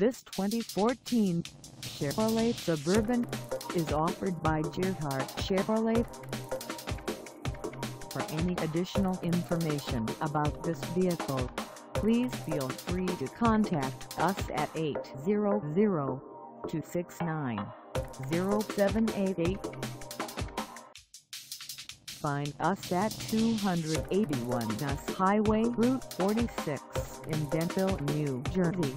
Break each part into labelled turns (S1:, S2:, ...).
S1: This 2014 Chevrolet Suburban is offered by Gearhart Chevrolet. For any additional information about this vehicle, please feel free to contact us at 800-269-0788. Find us at 281 US Highway Route 46 in Denville, New Jersey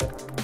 S2: you